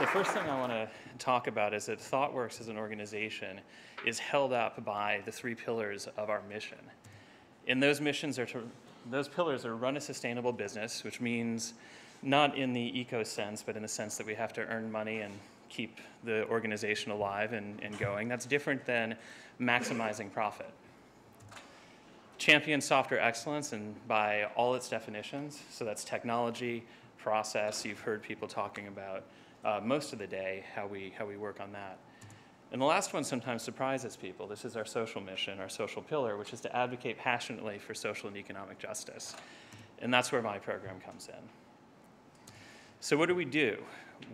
The first thing I want to talk about is that ThoughtWorks as an organization is held up by the three pillars of our mission. And those missions are to, those pillars are run a sustainable business, which means not in the eco sense, but in the sense that we have to earn money and keep the organization alive and, and going. That's different than maximizing profit. Champion software excellence, and by all its definitions, so that's technology, process, you've heard people talking about uh, most of the day how we, how we work on that. And the last one sometimes surprises people. This is our social mission, our social pillar, which is to advocate passionately for social and economic justice. And that's where my program comes in. So, what do we do?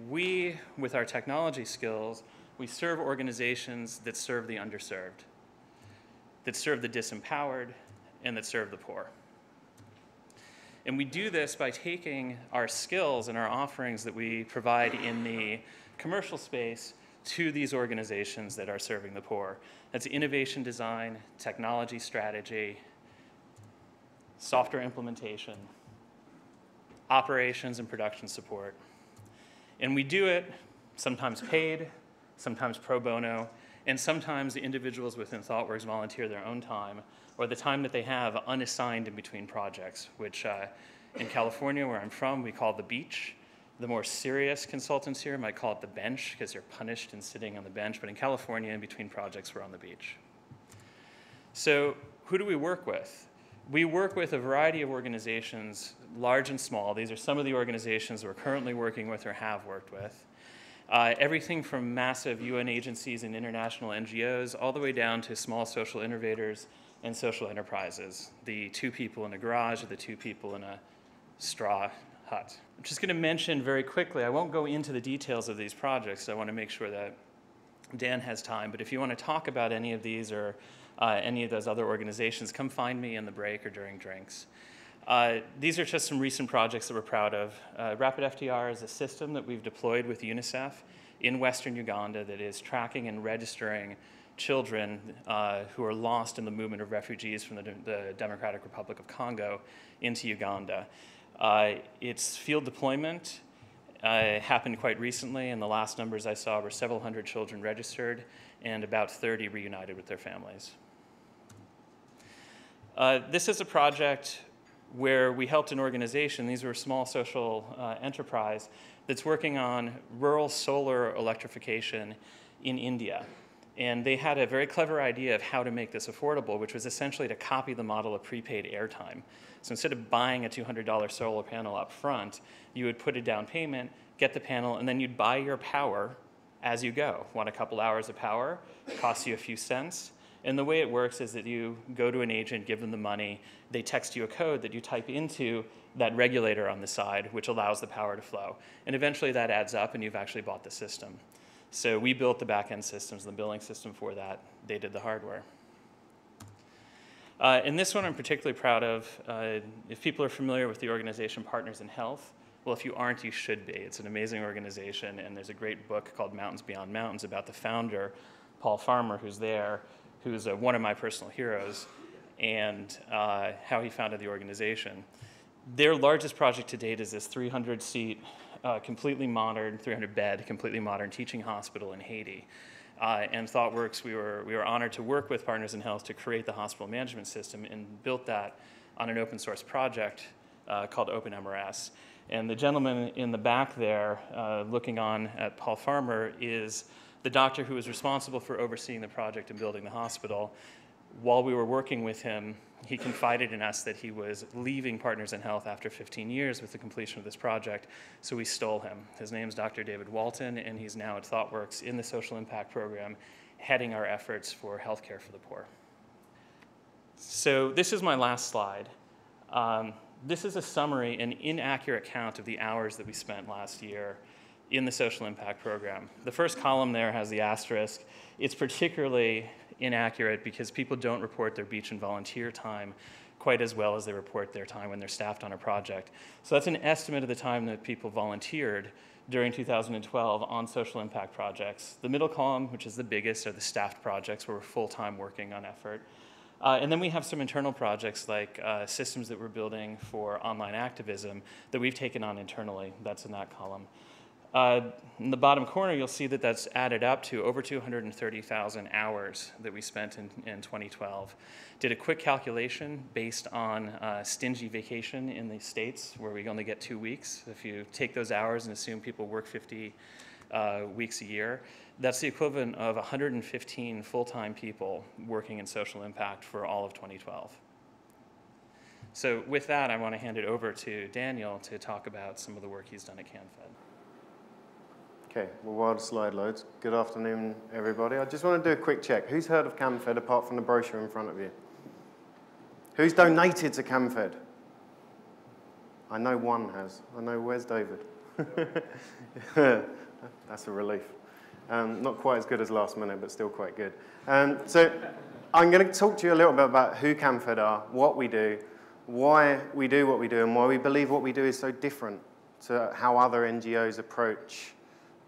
We, with our technology skills, we serve organizations that serve the underserved, that serve the disempowered, and that serve the poor. And we do this by taking our skills and our offerings that we provide in the commercial space to these organizations that are serving the poor. That's innovation design, technology strategy, software implementation, operations and production support. And we do it sometimes paid, sometimes pro bono, and sometimes the individuals within ThoughtWorks volunteer their own time or the time that they have unassigned in between projects, which uh, in California, where I'm from, we call the beach. The more serious consultants here might call it the bench because you're punished in sitting on the bench. But in California, in between projects, we're on the beach. So, who do we work with? We work with a variety of organizations, large and small. These are some of the organizations we're currently working with or have worked with. Uh, everything from massive UN agencies and international NGOs all the way down to small social innovators and social enterprises. The two people in a garage or the two people in a straw hut. I'm just going to mention very quickly, I won't go into the details of these projects. I want to make sure that Dan has time, but if you want to talk about any of these or uh, any of those other organizations, come find me in the break or during drinks. Uh, these are just some recent projects that we're proud of. Uh, Rapid FDR is a system that we've deployed with UNICEF in Western Uganda that is tracking and registering children uh, who are lost in the movement of refugees from the, the Democratic Republic of Congo into Uganda. Uh, its field deployment uh, happened quite recently, and the last numbers I saw were several hundred children registered and about 30 reunited with their families. Uh, this is a project where we helped an organization, these were a small social uh, enterprise, that's working on rural solar electrification in India. And they had a very clever idea of how to make this affordable, which was essentially to copy the model of prepaid airtime. So instead of buying a $200 solar panel up front, you would put a down payment, get the panel, and then you'd buy your power as you go. Want a couple hours of power? Costs you a few cents. And the way it works is that you go to an agent, give them the money, they text you a code that you type into that regulator on the side, which allows the power to flow. And eventually that adds up, and you've actually bought the system. So we built the back-end systems, the billing system for that. They did the hardware. Uh, and this one I'm particularly proud of. Uh, if people are familiar with the organization Partners in Health, well, if you aren't, you should be. It's an amazing organization, and there's a great book called Mountains Beyond Mountains about the founder, Paul Farmer, who's there, who's one of my personal heroes, and uh, how he founded the organization. Their largest project to date is this 300 seat uh, completely modern, 300 bed, completely modern teaching hospital in Haiti. Uh, and ThoughtWorks, we were, we were honored to work with Partners in Health to create the hospital management system and built that on an open source project uh, called OpenMRS. And the gentleman in the back there, uh, looking on at Paul Farmer, is the doctor who was responsible for overseeing the project and building the hospital. While we were working with him, he confided in us that he was leaving Partners in Health after 15 years with the completion of this project, so we stole him. His name is Dr. David Walton, and he's now at ThoughtWorks in the Social Impact Program, heading our efforts for healthcare for the poor. So this is my last slide. Um, this is a summary, an inaccurate count of the hours that we spent last year in the social impact program. The first column there has the asterisk. It's particularly inaccurate because people don't report their beach and volunteer time quite as well as they report their time when they're staffed on a project. So that's an estimate of the time that people volunteered during 2012 on social impact projects. The middle column, which is the biggest, are the staffed projects where we're full-time working on effort. Uh, and then we have some internal projects like uh, systems that we're building for online activism that we've taken on internally. That's in that column. Uh, in the bottom corner, you'll see that that's added up to over 230,000 hours that we spent in, in 2012. Did a quick calculation based on uh, stingy vacation in the States, where we only get two weeks. If you take those hours and assume people work 50 uh, weeks a year, that's the equivalent of 115 full-time people working in social impact for all of 2012. So with that, I want to hand it over to Daniel to talk about some of the work he's done at CamFed. Okay, well, while the slide loads, good afternoon, everybody. I just want to do a quick check. Who's heard of CamFed apart from the brochure in front of you? Who's donated to CamFed? I know one has. I know, where's David? That's a relief. Um, not quite as good as last minute, but still quite good. Um, so I'm going to talk to you a little bit about who CamFed are, what we do, why we do what we do, and why we believe what we do is so different to how other NGOs approach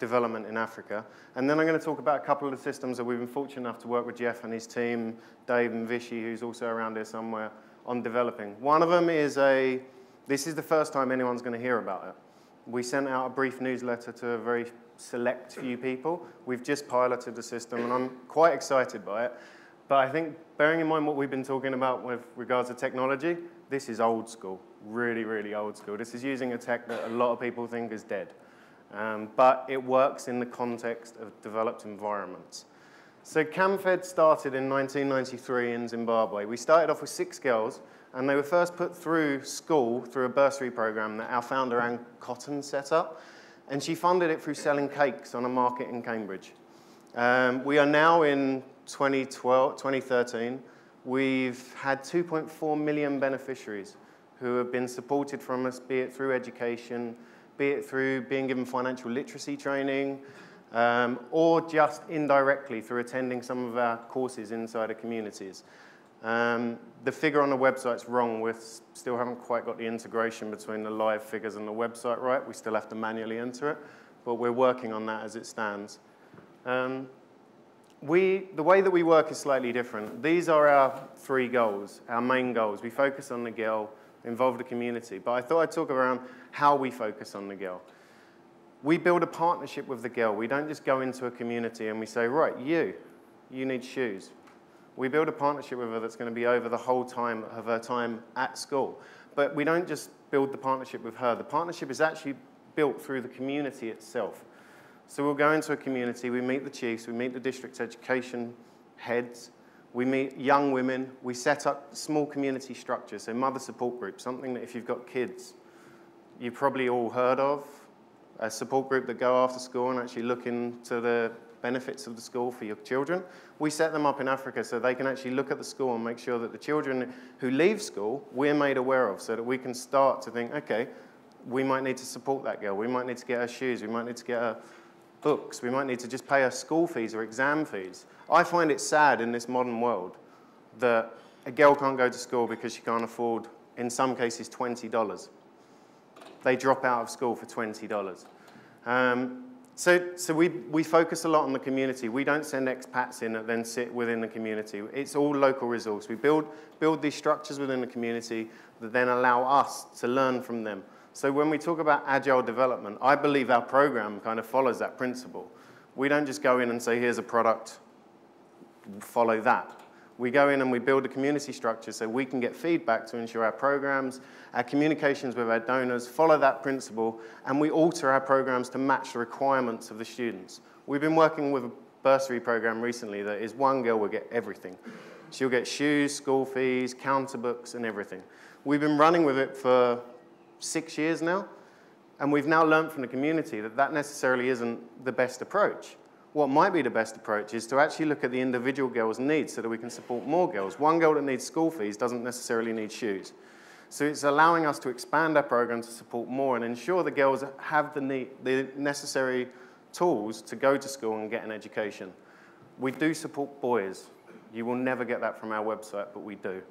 development in Africa. And then I'm going to talk about a couple of the systems that we've been fortunate enough to work with Jeff and his team, Dave and Vishy, who's also around here somewhere, on developing. One of them is a, this is the first time anyone's going to hear about it. We sent out a brief newsletter to a very select few people. We've just piloted the system, and I'm quite excited by it. But I think, bearing in mind what we've been talking about with regards to technology, this is old school, really, really old school. This is using a tech that a lot of people think is dead. Um, but it works in the context of developed environments. So CAMFED started in 1993 in Zimbabwe. We started off with six girls, and they were first put through school through a bursary program that our founder, Ann Cotton, set up. And she funded it through selling cakes on a market in Cambridge. Um, we are now in 2012, 2013. We've had 2.4 million beneficiaries who have been supported from us, be it through education, be it through being given financial literacy training, um, or just indirectly through attending some of our courses inside our communities. Um, the figure on the website's wrong. We still haven't quite got the integration between the live figures and the website right. We still have to manually enter it, but we're working on that as it stands. Um, we, the way that we work is slightly different. These are our three goals, our main goals. We focus on the girl, involve the community. But I thought I'd talk around how we focus on the girl. We build a partnership with the girl. We don't just go into a community and we say, right, you, you need shoes. We build a partnership with her that's going to be over the whole time of her time at school. But we don't just build the partnership with her. The partnership is actually built through the community itself. So we'll go into a community, we meet the chiefs, we meet the district education heads, we meet young women, we set up small community structures, so mother support groups, something that if you've got kids, you've probably all heard of, a support group that go after school and actually look into the benefits of the school for your children. We set them up in Africa so they can actually look at the school and make sure that the children who leave school, we're made aware of so that we can start to think, okay, we might need to support that girl. We might need to get her shoes. We might need to get her books. We might need to just pay her school fees or exam fees. I find it sad in this modern world that a girl can't go to school because she can't afford, in some cases, $20. They drop out of school for $20. Um, so, so we, we focus a lot on the community. We don't send expats in that then sit within the community. It's all local resource. We build, build these structures within the community that then allow us to learn from them. So when we talk about agile development, I believe our program kind of follows that principle. We don't just go in and say, here's a product, follow that. We go in and we build a community structure so we can get feedback to ensure our programs, our communications with our donors follow that principle, and we alter our programs to match the requirements of the students. We've been working with a bursary program recently that is one girl will get everything. She'll get shoes, school fees, counter books, and everything. We've been running with it for six years now, and we've now learned from the community that that necessarily isn't the best approach what might be the best approach is to actually look at the individual girl's needs so that we can support more girls. One girl that needs school fees doesn't necessarily need shoes. So it's allowing us to expand our program to support more and ensure the girls have the, need, the necessary tools to go to school and get an education. We do support boys. You will never get that from our website, but we do.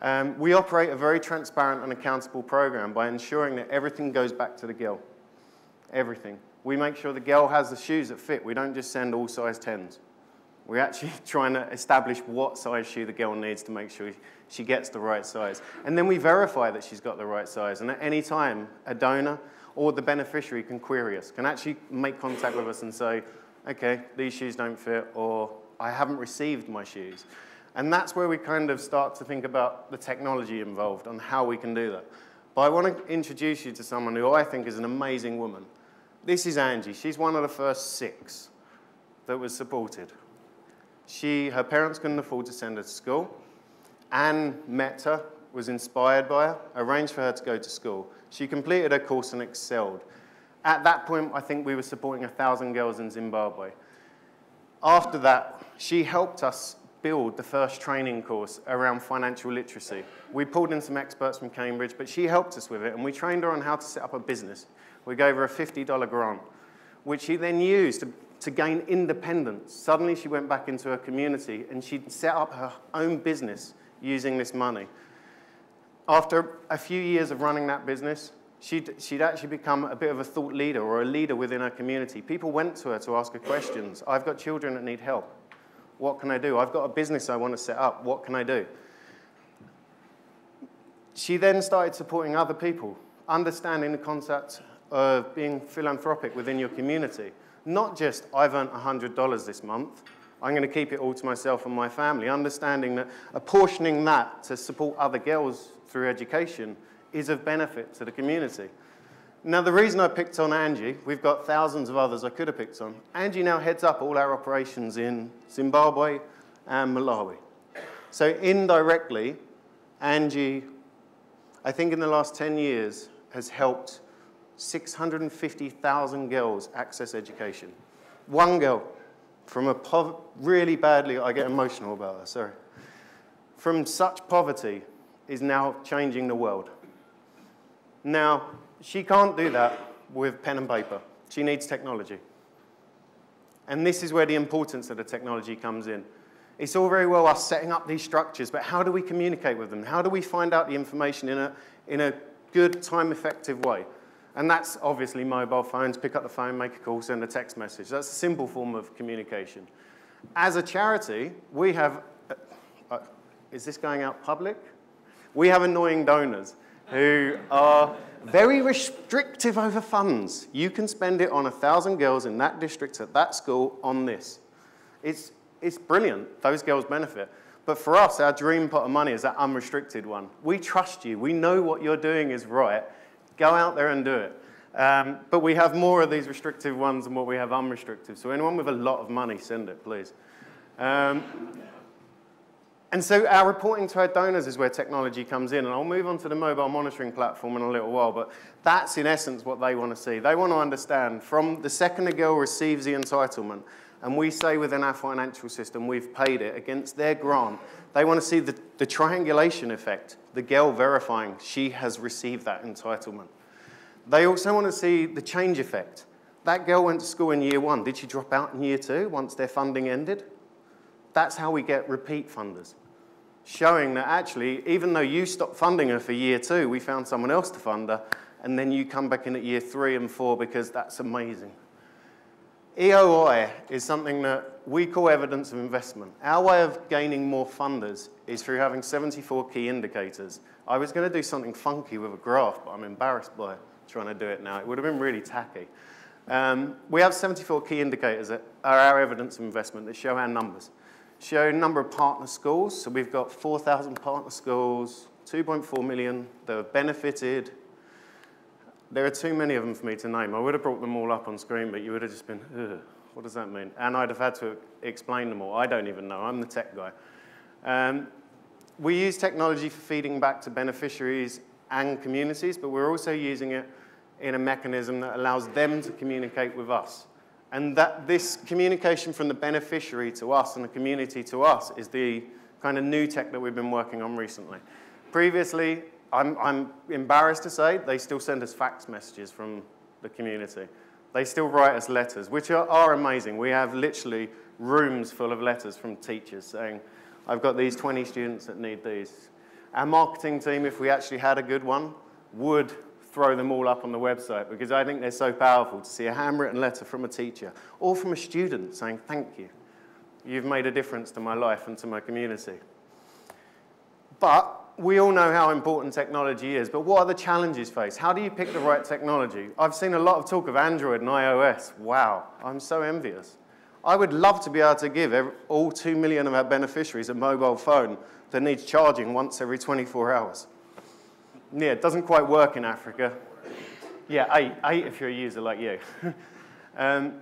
Um, we operate a very transparent and accountable program by ensuring that everything goes back to the girl. everything. We make sure the girl has the shoes that fit. We don't just send all size 10s. We're actually trying to establish what size shoe the girl needs to make sure she gets the right size. And then we verify that she's got the right size. And at any time, a donor or the beneficiary can query us, can actually make contact with us and say, okay, these shoes don't fit, or I haven't received my shoes. And that's where we kind of start to think about the technology involved and how we can do that. But I want to introduce you to someone who I think is an amazing woman. This is Angie. She's one of the first six that was supported. She, her parents couldn't afford to send her to school. Ann met her, was inspired by her, arranged for her to go to school. She completed her course and excelled. At that point, I think we were supporting 1,000 girls in Zimbabwe. After that, she helped us build the first training course around financial literacy. We pulled in some experts from Cambridge, but she helped us with it, and we trained her on how to set up a business. We gave her a $50 grant, which she then used to, to gain independence. Suddenly, she went back into her community, and she set up her own business using this money. After a few years of running that business, she'd, she'd actually become a bit of a thought leader or a leader within her community. People went to her to ask her questions. I've got children that need help. What can I do? I've got a business I want to set up. What can I do? She then started supporting other people, understanding the concept of being philanthropic within your community. Not just, I've earned $100 this month, I'm going to keep it all to myself and my family, understanding that apportioning that to support other girls through education is of benefit to the community. Now, the reason I picked on Angie, we've got thousands of others I could have picked on. Angie now heads up all our operations in Zimbabwe and Malawi. So, indirectly, Angie, I think in the last 10 years, has helped 650,000 girls access education. One girl from a really badly, I get emotional about her, sorry. From such poverty is now changing the world. Now, she can't do that with pen and paper. She needs technology. And this is where the importance of the technology comes in. It's all very well us setting up these structures, but how do we communicate with them? How do we find out the information in a, in a good, time-effective way? And that's obviously mobile phones, pick up the phone, make a call, send a text message. That's a simple form of communication. As a charity, we have, uh, uh, is this going out public? We have annoying donors who are very restrictive over funds. You can spend it on a thousand girls in that district at that school on this. It's, it's brilliant. Those girls benefit. But for us, our dream pot of money is that unrestricted one. We trust you. We know what you're doing is right. Go out there and do it. Um, but we have more of these restrictive ones than what we have unrestricted. So anyone with a lot of money, send it, please. Um, and so our reporting to our donors is where technology comes in. And I'll move on to the mobile monitoring platform in a little while. But that's in essence what they want to see. They want to understand from the second a girl receives the entitlement, and we say within our financial system we've paid it against their grant, they want to see the, the triangulation effect, the girl verifying she has received that entitlement. They also want to see the change effect. That girl went to school in year one. Did she drop out in year two once their funding ended? That's how we get repeat funders, showing that actually, even though you stopped funding her for year two, we found someone else to fund her, and then you come back in at year three and four because that's amazing. EOI is something that we call evidence of investment. Our way of gaining more funders is through having 74 key indicators. I was going to do something funky with a graph, but I'm embarrassed by trying to do it now. It would have been really tacky. Um, we have 74 key indicators that are our evidence of investment that show our numbers. Show number of partner schools. So we've got 4,000 partner schools, 2.4 million that have benefited, there are too many of them for me to name. I would have brought them all up on screen, but you would have just been, what does that mean? And I'd have had to explain them all. I don't even know. I'm the tech guy. Um, we use technology for feeding back to beneficiaries and communities, but we're also using it in a mechanism that allows them to communicate with us. And that this communication from the beneficiary to us and the community to us is the kind of new tech that we've been working on recently. Previously, I'm, I'm embarrassed to say they still send us fax messages from the community. They still write us letters, which are, are amazing. We have literally rooms full of letters from teachers saying, I've got these 20 students that need these. Our marketing team, if we actually had a good one, would throw them all up on the website because I think they're so powerful to see a handwritten letter from a teacher or from a student saying, Thank you. You've made a difference to my life and to my community. But we all know how important technology is, but what are the challenges faced? How do you pick the right technology? I've seen a lot of talk of Android and iOS. Wow, I'm so envious. I would love to be able to give every, all 2 million of our beneficiaries a mobile phone that needs charging once every 24 hours. Yeah, it doesn't quite work in Africa. Yeah, eight, eight if you're a user like you. um,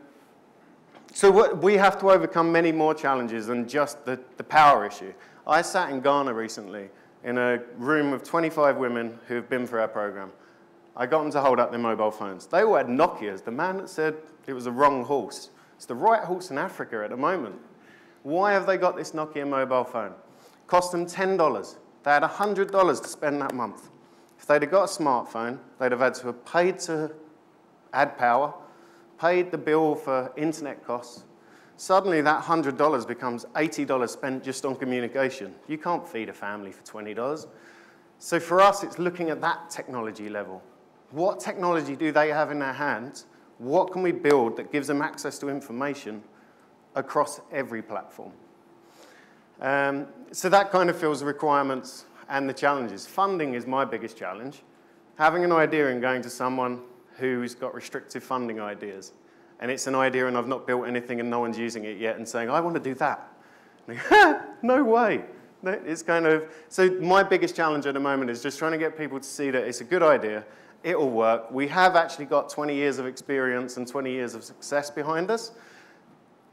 so what, we have to overcome many more challenges than just the, the power issue. I sat in Ghana recently in a room of 25 women who have been through our program. I got them to hold up their mobile phones. They all had Nokias. The man that said it was the wrong horse. It's the right horse in Africa at the moment. Why have they got this Nokia mobile phone? Cost them $10. They had $100 to spend that month. If they'd have got a smartphone, they'd have had to have paid to add power, paid the bill for internet costs, Suddenly, that $100 becomes $80 spent just on communication. You can't feed a family for $20. So for us, it's looking at that technology level. What technology do they have in their hands? What can we build that gives them access to information across every platform? Um, so that kind of fills the requirements and the challenges. Funding is my biggest challenge. Having an idea and going to someone who's got restrictive funding ideas and it's an idea and I've not built anything and no one's using it yet and saying, I want to do that. no way. It's kind of, so my biggest challenge at the moment is just trying to get people to see that it's a good idea, it'll work. We have actually got 20 years of experience and 20 years of success behind us.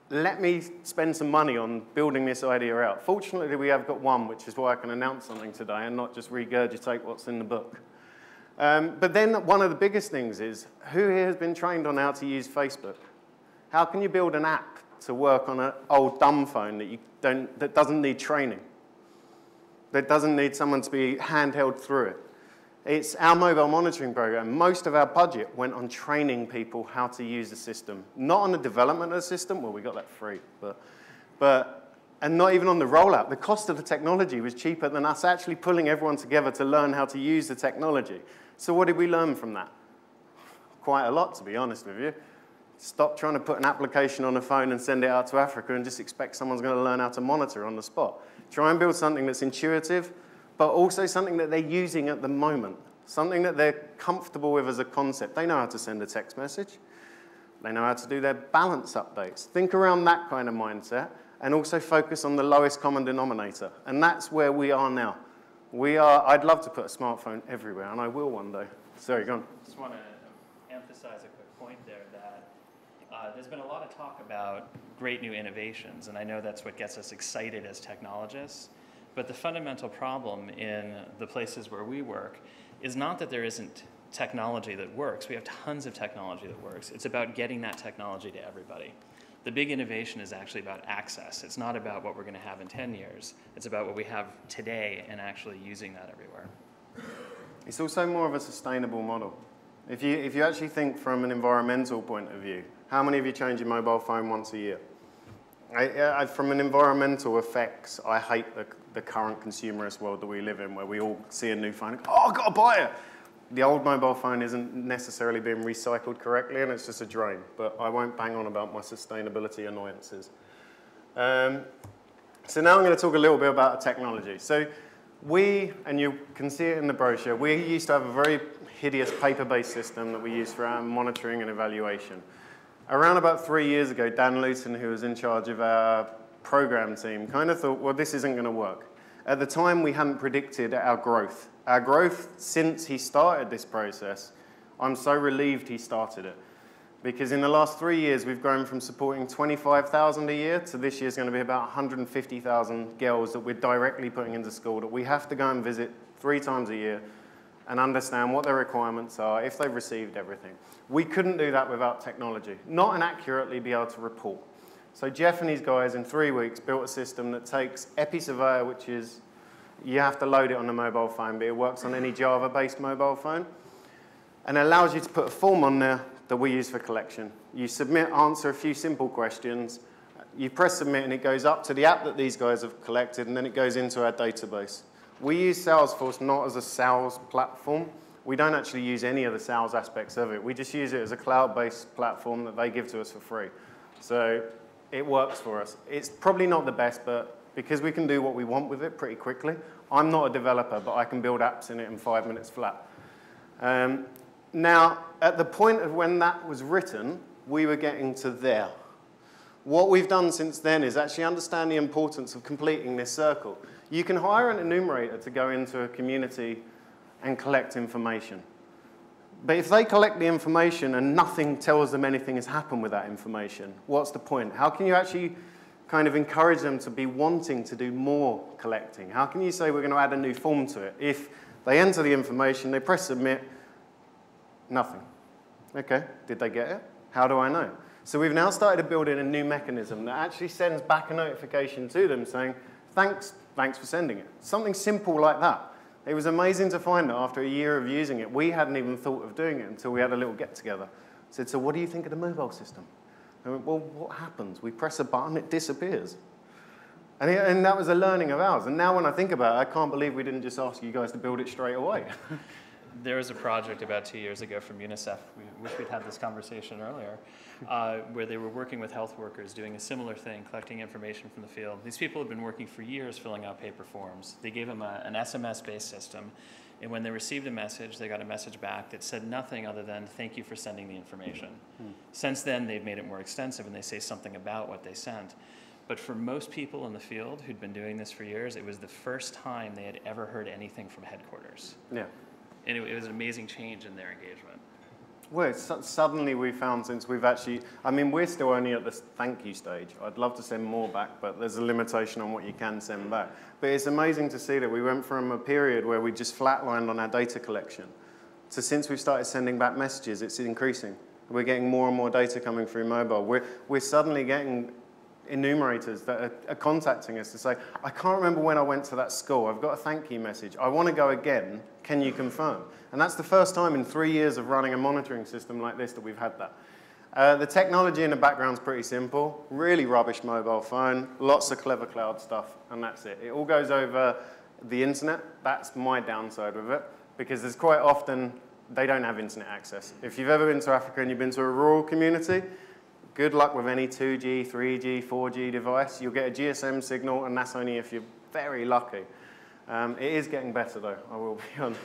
Let me spend some money on building this idea out. Fortunately, we have got one, which is why I can announce something today and not just regurgitate what's in the book. Um, but then one of the biggest things is, who here has been trained on how to use Facebook? How can you build an app to work on an old dumb phone that, you don't, that doesn't need training? That doesn't need someone to be handheld through it? It's our mobile monitoring program. Most of our budget went on training people how to use the system. Not on the development of the system, well, we got that free, but, but and not even on the rollout. The cost of the technology was cheaper than us actually pulling everyone together to learn how to use the technology. So what did we learn from that? Quite a lot, to be honest with you. Stop trying to put an application on a phone and send it out to Africa and just expect someone's going to learn how to monitor on the spot. Try and build something that's intuitive, but also something that they're using at the moment, something that they're comfortable with as a concept. They know how to send a text message. They know how to do their balance updates. Think around that kind of mindset and also focus on the lowest common denominator. And that's where we are now. We are, I'd love to put a smartphone everywhere, and I will one day. Sorry, go on. Just want to emphasize a quick point there that uh, there's been a lot of talk about great new innovations, and I know that's what gets us excited as technologists. But the fundamental problem in the places where we work is not that there isn't technology that works. We have tons of technology that works. It's about getting that technology to everybody the big innovation is actually about access. It's not about what we're going to have in 10 years. It's about what we have today and actually using that everywhere. It's also more of a sustainable model. If you, if you actually think from an environmental point of view, how many of you change your mobile phone once a year? I, I, from an environmental effects, I hate the, the current consumerist world that we live in where we all see a new phone, oh, I've got to buy it the old mobile phone isn't necessarily being recycled correctly and it's just a drain, but I won't bang on about my sustainability annoyances. Um, so now I'm going to talk a little bit about technology. So we, and you can see it in the brochure, we used to have a very hideous paper-based system that we use for our monitoring and evaluation. Around about three years ago, Dan Luton, who was in charge of our program team, kind of thought, well, this isn't going to work. At the time, we hadn't predicted our growth. Our growth since he started this process, I'm so relieved he started it. Because in the last three years, we've grown from supporting 25,000 a year to this year's going to be about 150,000 girls that we're directly putting into school that we have to go and visit three times a year and understand what their requirements are, if they've received everything. We couldn't do that without technology, not and accurately be able to report. So Jeff and his guys in three weeks built a system that takes EpiSurveyor, which is, you have to load it on a mobile phone, but it works on any Java-based mobile phone, and it allows you to put a form on there that we use for collection. You submit, answer a few simple questions, you press submit and it goes up to the app that these guys have collected and then it goes into our database. We use Salesforce not as a sales platform, We don't actually use any of the sales aspects of it. We just use it as a cloud-based platform that they give to us for free. So it works for us. It's probably not the best, but because we can do what we want with it pretty quickly, I'm not a developer, but I can build apps in it in five minutes flat. Um, now, at the point of when that was written, we were getting to there. What we've done since then is actually understand the importance of completing this circle. You can hire an enumerator to go into a community and collect information. But if they collect the information and nothing tells them anything has happened with that information, what's the point? How can you actually kind of encourage them to be wanting to do more collecting? How can you say we're going to add a new form to it if they enter the information, they press submit, nothing? Okay, did they get it? How do I know? So we've now started to build in a new mechanism that actually sends back a notification to them saying, thanks, thanks for sending it. Something simple like that. It was amazing to find that after a year of using it, we hadn't even thought of doing it until we had a little get together. I said, so what do you think of the mobile system? I went, well, what happens? We press a button, it disappears. And, it, and that was a learning of ours. And now when I think about it, I can't believe we didn't just ask you guys to build it straight away. there was a project about two years ago from UNICEF, we wish we'd had this conversation earlier, uh, where they were working with health workers doing a similar thing, collecting information from the field. These people had been working for years filling out paper forms. They gave them a, an SMS-based system, and when they received a message, they got a message back that said nothing other than, thank you for sending the information. Hmm. Since then, they've made it more extensive, and they say something about what they sent. But for most people in the field who'd been doing this for years, it was the first time they had ever heard anything from headquarters. Yeah. And it, it was an amazing change in their engagement. Well, suddenly we found since we've actually, I mean, we're still only at the thank you stage. I'd love to send more back, but there's a limitation on what you can send back. But it's amazing to see that we went from a period where we just flatlined on our data collection to since we've started sending back messages, it's increasing. We're getting more and more data coming through mobile. We're, we're suddenly getting enumerators that are, are, contacting us to say, I can't remember when I went to that school. I've got a thank you message. I want to go again. Can you confirm? And that's the first time in three years of running a monitoring system like this that we've had that. Uh, the technology in the background is pretty simple. Really rubbish mobile phone, lots of clever cloud stuff, and that's it. It all goes over the internet. That's my downside with it, because there's quite often they don't have internet access. If you've ever been to Africa and you've been to a rural community, Good luck with any 2G, 3G, 4G device. You'll get a GSM signal, and that's only if you're very lucky. Um, it is getting better, though, I will be on,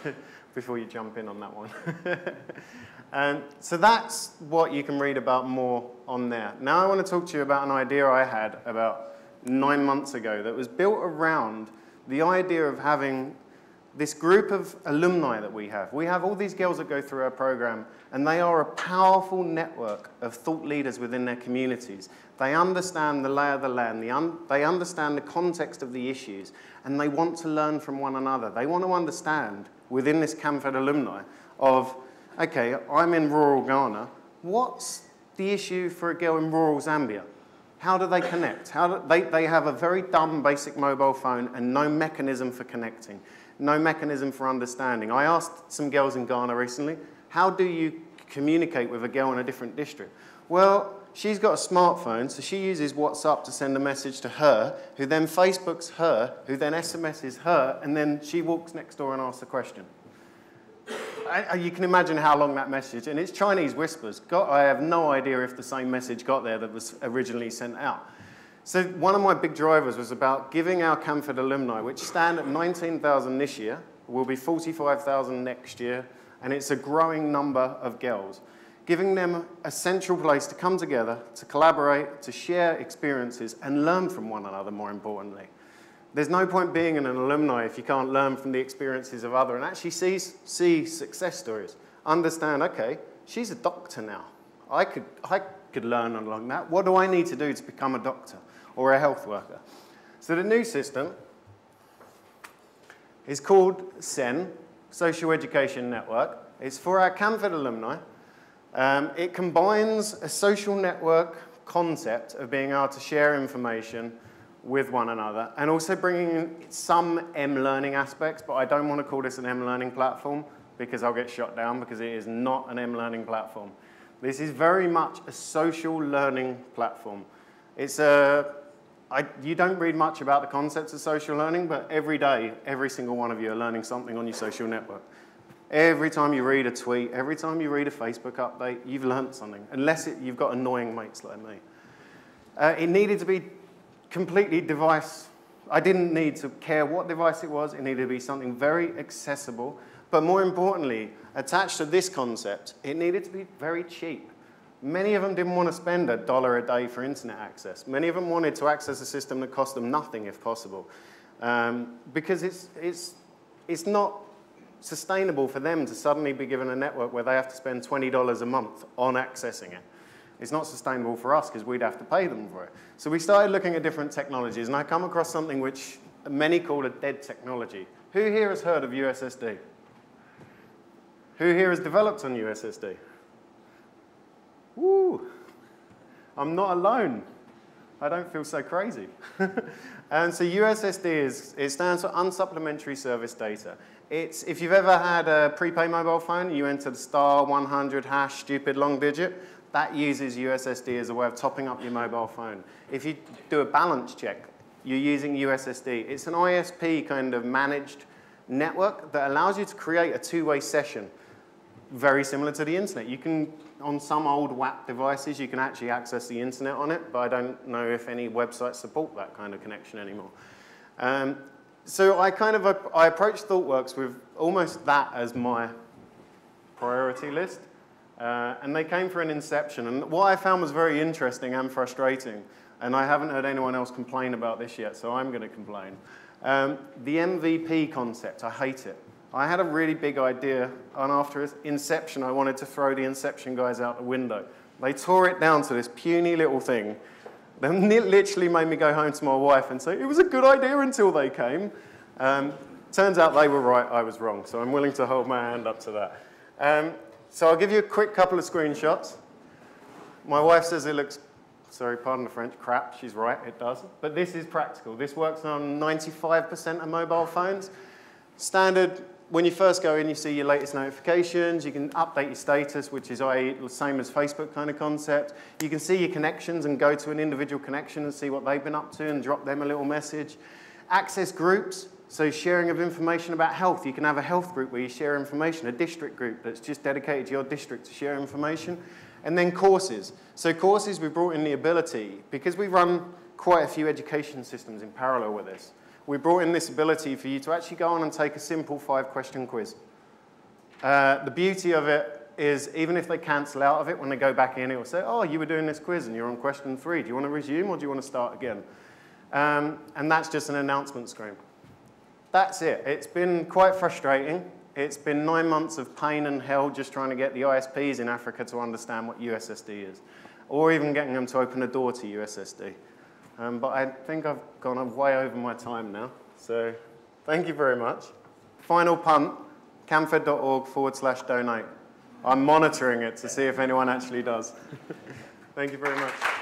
before you jump in on that one. um, so that's what you can read about more on there. Now I want to talk to you about an idea I had about nine months ago that was built around the idea of having this group of alumni that we have. We have all these girls that go through our program, and they are a powerful network of thought leaders within their communities. They understand the lay of the land, un they understand the context of the issues, and they want to learn from one another. They want to understand within this CAMFED alumni of, okay, I'm in rural Ghana. What's the issue for a girl in rural Zambia? How do they connect? How do, they, they have a very dumb basic mobile phone and no mechanism for connecting no mechanism for understanding. I asked some girls in Ghana recently, how do you communicate with a girl in a different district? Well, she's got a smartphone, so she uses WhatsApp to send a message to her, who then Facebooks her, who then SMSs her, and then she walks next door and asks a question. I, you can imagine how long that message, and it's Chinese whispers. God, I have no idea if the same message got there that was originally sent out. So one of my big drivers was about giving our CamFed alumni, which stand at 19,000 this year, will be 45,000 next year, and it's a growing number of girls, giving them a central place to come together, to collaborate, to share experiences, and learn from one another, more importantly. There's no point being an alumni if you can't learn from the experiences of others and actually see, see success stories. Understand, okay, she's a doctor now. I could, I could learn along that. What do I need to do to become a doctor? Or a health worker. So the new system is called SEN, Social Education Network. It's for our CAMFED alumni. Um, it combines a social network concept of being able to share information with one another and also bringing in some M-learning aspects, but I don't want to call this an M-learning platform because I'll get shot down because it is not an M-learning platform. This is very much a social learning platform. It's a I, you don't read much about the concepts of social learning, but every day, every single one of you are learning something on your social network. Every time you read a tweet, every time you read a Facebook update, you've learnt something, unless it, you've got annoying mates like me. Uh, it needed to be completely device. I didn't need to care what device it was. It needed to be something very accessible. But more importantly, attached to this concept, it needed to be very cheap. Many of them didn't want to spend a dollar a day for internet access. Many of them wanted to access a system that cost them nothing if possible. Um, because it's, it's, it's not sustainable for them to suddenly be given a network where they have to spend $20 a month on accessing it. It's not sustainable for us because we'd have to pay them for it. So we started looking at different technologies, and I come across something which many call a dead technology. Who here has heard of USSD? Who here has developed on USSD? Woo! I'm not alone. I don't feel so crazy. and so USSD is, it stands for Unsupplementary Service Data. It's, if you've ever had a prepaid mobile phone, you enter the star 100 hash stupid long digit, that uses USSD as a way of topping up your mobile phone. If you do a balance check, you're using USSD. It's an ISP kind of managed network that allows you to create a two-way session, very similar to the internet. You can, on some old WAP devices, you can actually access the internet on it, but I don't know if any websites support that kind of connection anymore. Um, so I kind of, I approached ThoughtWorks with almost that as my priority list. Uh, and they came for an inception. And what I found was very interesting and frustrating, and I haven't heard anyone else complain about this yet, so I'm going to complain. Um, the MVP concept, I hate it. I had a really big idea, and after inception, I wanted to throw the inception guys out the window. They tore it down to this puny little thing. They literally made me go home to my wife and say, it was a good idea until they came. Um, turns out they were right, I was wrong, so I'm willing to hold my hand up to that. Um, so I'll give you a quick couple of screenshots. My wife says it looks, sorry, pardon the French, crap. She's right, it does. But this is practical. This works on 95% of mobile phones. Standard, when you first go in, you see your latest notifications. You can update your status, which is the same as Facebook kind of concept. You can see your connections and go to an individual connection and see what they've been up to and drop them a little message. Access groups, so sharing of information about health, you can have a health group where you share information, a district group that's just dedicated to your district to share information, and then courses. So courses, we brought in the ability, because we run quite a few education systems in parallel with this, we brought in this ability for you to actually go on and take a simple five-question quiz. Uh, the beauty of it is even if they cancel out of it, when they go back in, it will say, oh, you were doing this quiz and you're on question three. Do you want to resume or do you want to start again? Um, and that's just an announcement screen that's it. It's been quite frustrating. It's been nine months of pain and hell just trying to get the ISPs in Africa to understand what USSD is, or even getting them to open a door to USSD. Um, but I think I've gone way over my time now. So thank you very much. Final punt, camfed.org forward slash donate. I'm monitoring it to see if anyone actually does. thank you very much.